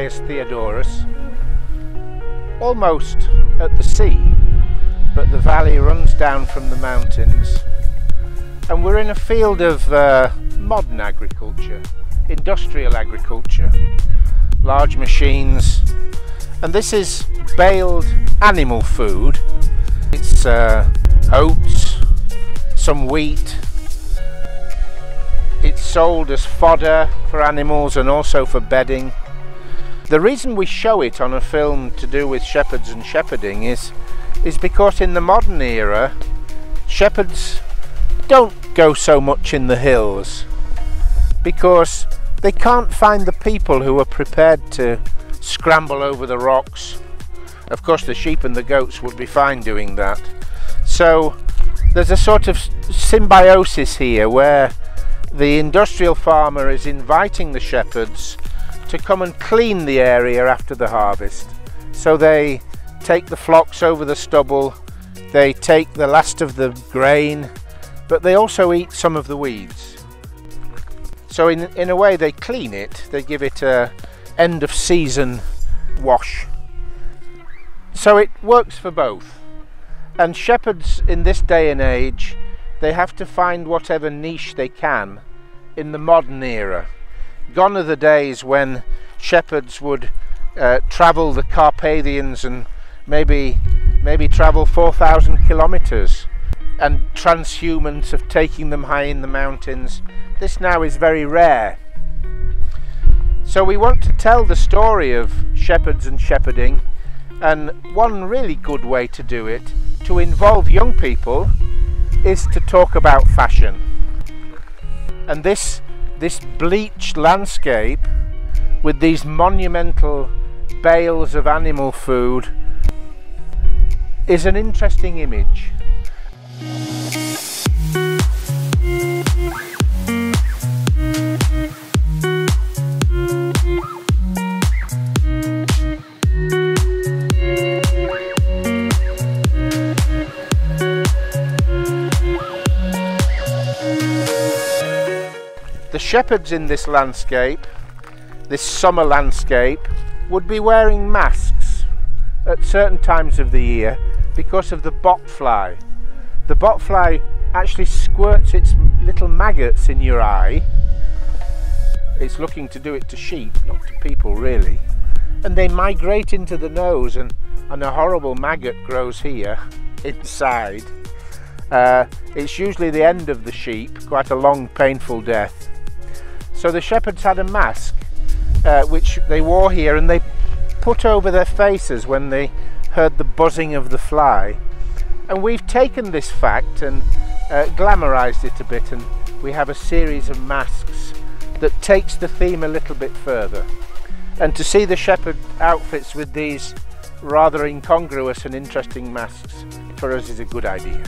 here we are near Agios Theodoros, almost at the sea, but the valley runs down from the mountains. And we're in a field of uh, modern agriculture, industrial agriculture, large machines. And this is baled animal food. It's uh, oats, some wheat, it's sold as fodder for animals and also for bedding. The reason we show it on a film to do with shepherds and shepherding is, is because in the modern era, shepherds don't go so much in the hills because they can't find the people who are prepared to scramble over the rocks. Of course, the sheep and the goats would be fine doing that. So there's a sort of symbiosis here where the industrial farmer is inviting the shepherds to come and clean the area after the harvest. So they take the flocks over the stubble, they take the last of the grain, but they also eat some of the weeds. So in, in a way they clean it, they give it a end of season wash. So it works for both. And shepherds in this day and age, they have to find whatever niche they can in the modern era. Gone are the days when shepherds would uh, travel the Carpathians and maybe maybe travel 4,000 kilometers and transhumance of taking them high in the mountains. This now is very rare. So we want to tell the story of shepherds and shepherding and one really good way to do it, to involve young people, is to talk about fashion. And this, this bleached landscape with these monumental bales of animal food is an interesting image. Shepherds in this landscape, this summer landscape, would be wearing masks at certain times of the year because of the botfly. The botfly actually squirts its little maggots in your eye. It's looking to do it to sheep, not to people really. And they migrate into the nose and, and a horrible maggot grows here inside. Uh, it's usually the end of the sheep, quite a long painful death. So the shepherds had a mask uh, which they wore here and they put over their faces when they heard the buzzing of the fly. And we've taken this fact and uh, glamorized it a bit and we have a series of masks that takes the theme a little bit further. And to see the shepherd outfits with these rather incongruous and interesting masks for us is a good idea.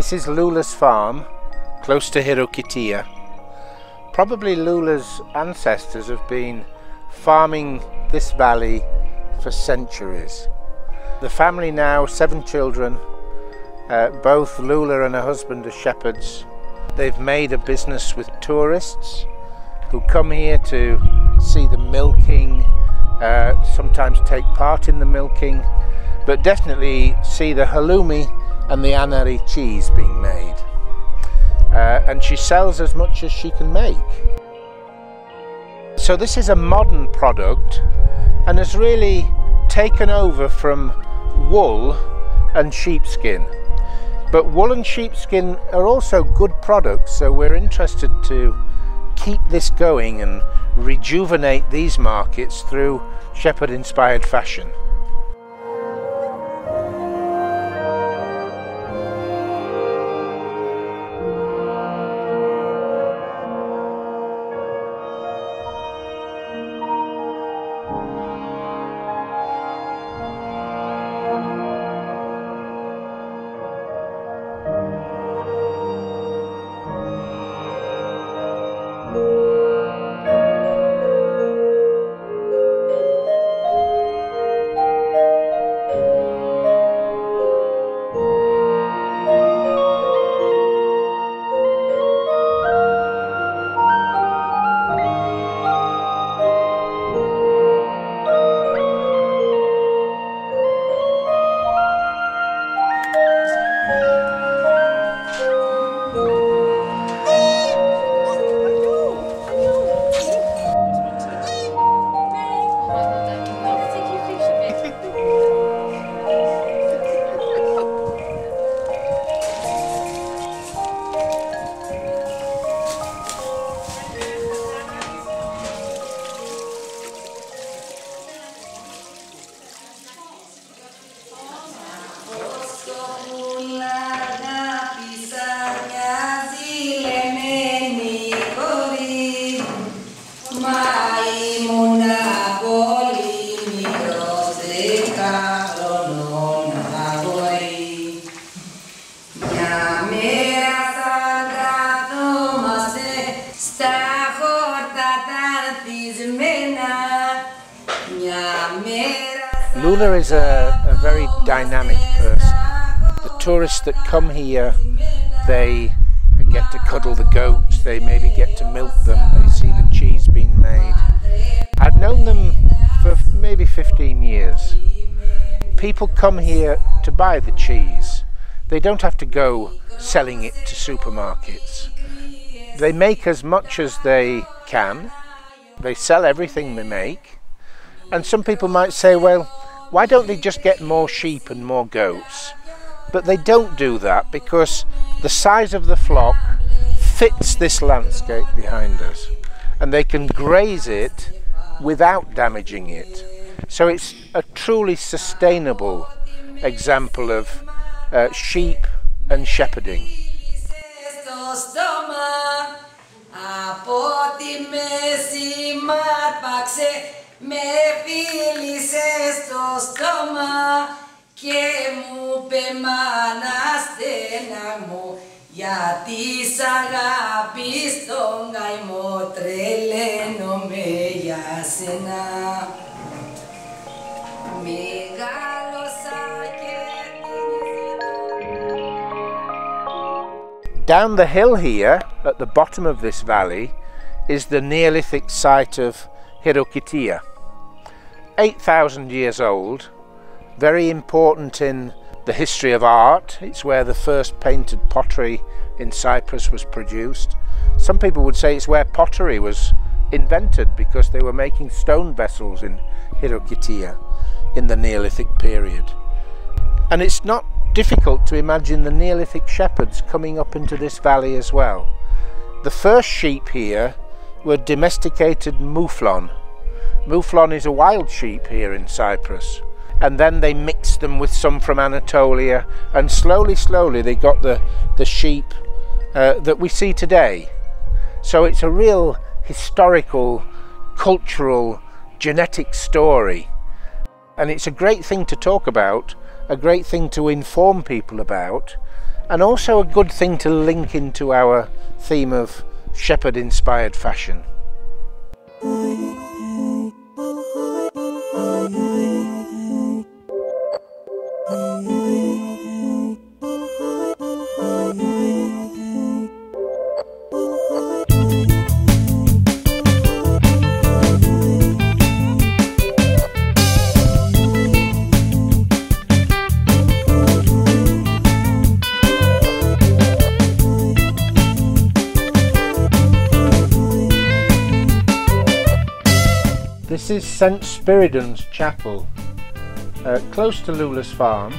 This is Lula's farm, close to Choirokoitia. Probably Lula's ancestors have been farming this valley for centuries. The family now, seven children, uh, both Lula and her husband are shepherds. They've made a business with tourists who come here to see the milking, uh, sometimes take part in the milking, but definitely see the halloumi and the Anari cheese being made. Uh, and she sells as much as she can make. So this is a modern product and has really taken over from wool and sheepskin. But wool and sheepskin are also good products, so we're interested to keep this going and rejuvenate these markets through shepherd inspired fashion. Lula is a, a very dynamic person. The tourists that come here, they get to cuddle the goats, they maybe get to milk them, they see the cheese being made. I've known them for maybe 15 years. People come here to buy the cheese. They don't have to go selling it to supermarkets. They make as much as they can. They sell everything they make. And some people might say, well, why don't they just get more sheep and more goats? But they don't do that because the size of the flock fits this landscape behind us and they can graze it without damaging it. So it's a truly sustainable example of uh, sheep and shepherding. Με φίλησε στο στόμα και μου πεμάνα στενά μου γιατί σ' αγάπη στον καημό τρελαίνομαι για σένα. Down the hill here, at the bottom of this valley, is the Neolithic site of Choirokoitia. 8,000 years old, very important in the history of art. It's where the first painted pottery in Cyprus was produced. Some people would say it's where pottery was invented because they were making stone vessels in Choirokoitia in the Neolithic period. And it's not difficult to imagine the Neolithic shepherds coming up into this valley as well. The first sheep here were domesticated mouflon, Mouflon is a wild sheep here in Cyprus. And then they mixed them with some from Anatolia, and slowly, slowly they got the, the sheep uh, that we see today. So it's a real historical, cultural, genetic story. And it's a great thing to talk about, a great thing to inform people about, and also a good thing to link into our theme of shepherd inspired fashion. Hey, hey, hey. Is St Spiridon's Chapel, uh, close to Lula's farm,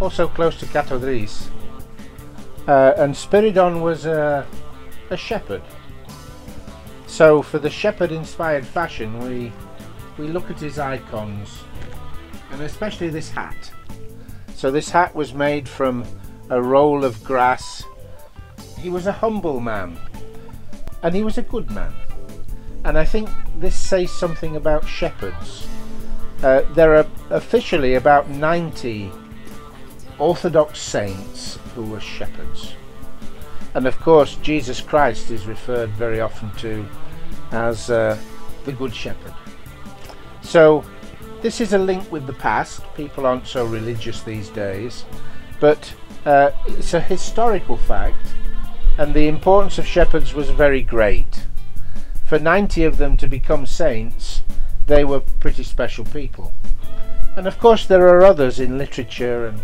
also close to Kato Drys. Uh, and Spiridon was a, a shepherd. So for the shepherd inspired fashion we, we look at his icons and especially this hat. So this hat was made from a roll of grass. He was a humble man and he was a good man. And I think this says something about shepherds. Uh, there are officially about 90 Orthodox saints who were shepherds. And of course, Jesus Christ is referred very often to as uh, the Good Shepherd. So, this is a link with the past. People aren't so religious these days, but uh, it's a historical fact, and the importance of shepherds was very great. For 90 of them to become saints, they were pretty special people. And of course, there are others in literature and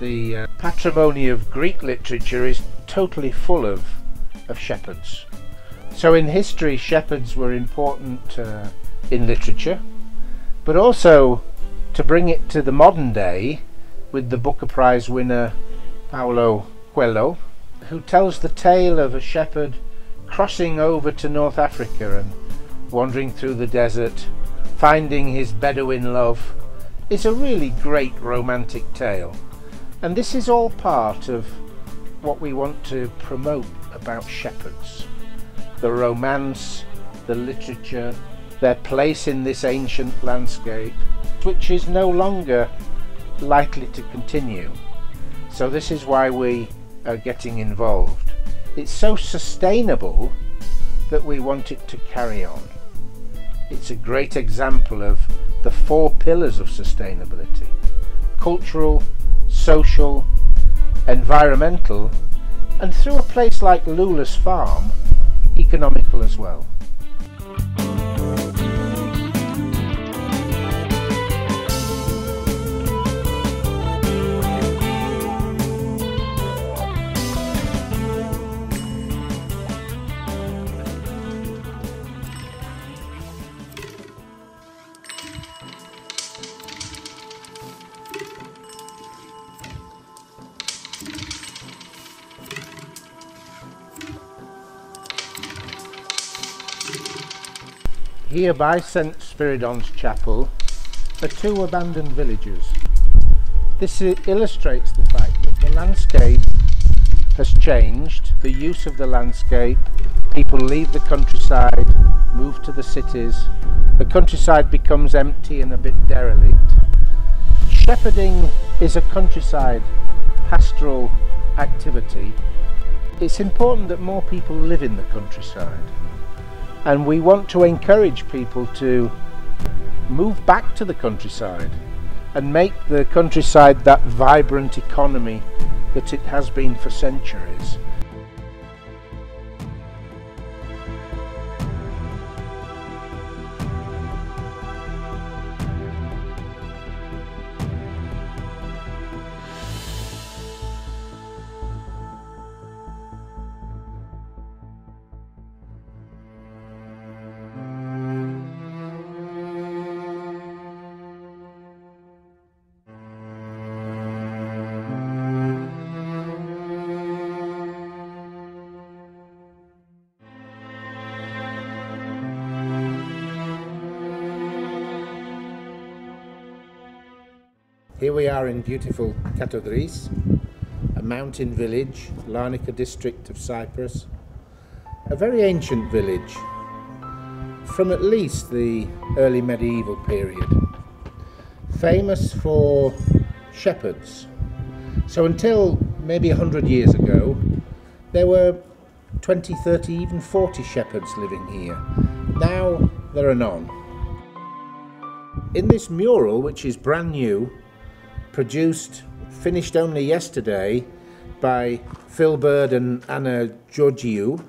the uh, patrimony of Greek literature is totally full of, of shepherds. So in history, shepherds were important uh, in literature, but also to bring it to the modern day with the Booker Prize winner Paulo Coelho, who tells the tale of a shepherd crossing over to North Africa and wandering through the desert, finding his Bedouin love. is a really great romantic tale. And this is all part of what we want to promote about shepherds. The romance, the literature, their place in this ancient landscape, which is no longer likely to continue. So this is why we are getting involved. It's so sustainable that we want it to carry on. It's a great example of the four pillars of sustainability. Cultural, social, environmental, and through a place like Lula's farm, economical as well. Here by St Spiridon's Chapel are two abandoned villages. This illustrates the fact that the landscape has changed, the use of the landscape, people leave the countryside, move to the cities, the countryside becomes empty and a bit derelict. Shepherding is a countryside pastoral activity. It's important that more people live in the countryside and we want to encourage people to move back to the countryside and make the countryside that vibrant economy that it has been for centuries. Here we are in beautiful Kato Drys, a mountain village, Larnaca district of Cyprus. A very ancient village, from at least the early medieval period. Famous for shepherds. So until maybe 100 years ago, there were 20, 30, even 40 shepherds living here. Now there are none. In this mural, which is brand new, produced, finished only yesterday by Phil Bird and Anna Georgiou,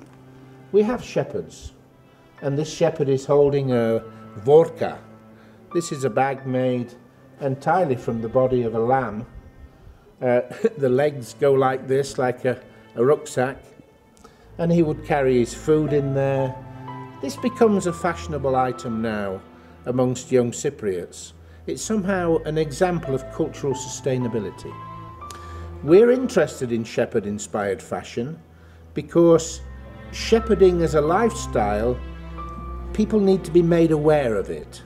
we have shepherds. And this shepherd is holding a vorka. This is a bag made entirely from the body of a lamb. Uh, the legs go like this, like a, a rucksack. And he would carry his food in there. This becomes a fashionable item now amongst young Cypriots. It's somehow an example of cultural sustainability. We're interested in shepherd inspired fashion because shepherding as a lifestyle, people need to be made aware of it.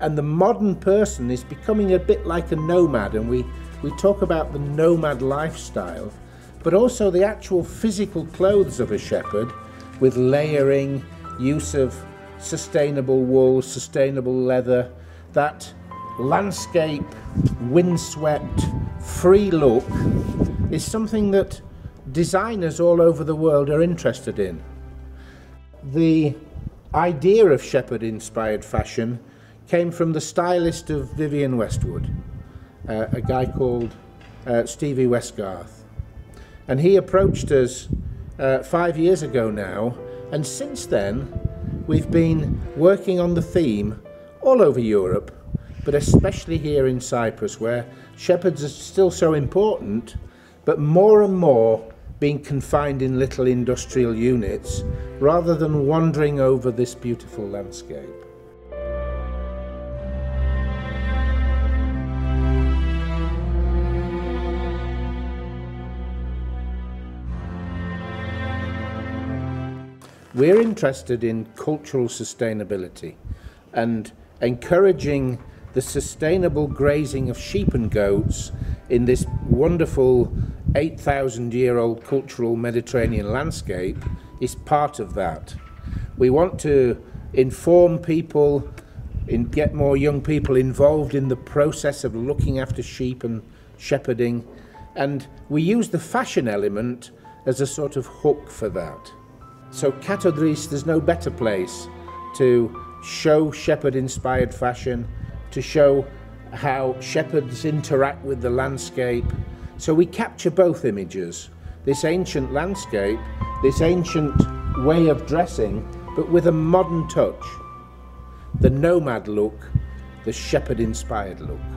And the modern person is becoming a bit like a nomad, and we, we talk about the nomad lifestyle, but also the actual physical clothes of a shepherd with layering, use of sustainable wool, sustainable leather, that landscape, windswept, free look is something that designers all over the world are interested in. The idea of shepherd inspired fashion came from the stylist of Vivienne Westwood, uh, a guy called uh, Stevie Westgarth. And he approached us uh, five years ago now, and since then we've been working on the theme all over Europe, but especially here in Cyprus, where shepherds are still so important, but more and more being confined in little industrial units rather than wandering over this beautiful landscape. We're interested in cultural sustainability and encouraging the sustainable grazing of sheep and goats in this wonderful 8,000 year old cultural Mediterranean landscape is part of that. We want to inform people, and get more young people involved in the process of looking after sheep and shepherding, and we use the fashion element as a sort of hook for that. So Kato Drys, there's no better place to show shepherd-inspired fashion, to show how shepherds interact with the landscape. So we capture both images, this ancient landscape, this ancient way of dressing, but with a modern touch. The nomad look, the shepherd-inspired look.